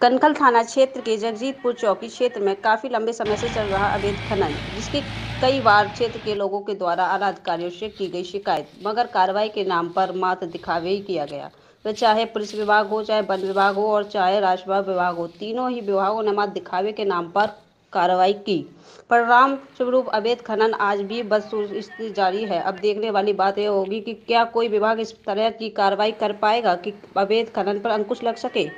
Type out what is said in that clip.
कनखल थाना क्षेत्र के जगजीतपुर चौकी क्षेत्र में काफ़ी लंबे समय से चल रहा अवैध खनन, जिसकी कई बार क्षेत्र के लोगों के द्वारा आला अधिकारियों से की गई शिकायत, मगर कार्रवाई के नाम पर मात्र दिखावे ही किया गया। वह चाहे पुलिस विभाग हो, चाहे वन विभाग हो, और चाहे राजस्व विभाग हो, तीनों ही विभागों ने मात्र दिखावे के नाम पर कार्रवाई की। परिणाम स्वरूप, अवैध खनन आज भी बस स्थिति जारी है। अब देखने वाली बात यह होगी कि क्या कोई विभाग इस तरह की कार्रवाई कर पाएगा कि अवैध खनन पर अंकुश लग सके?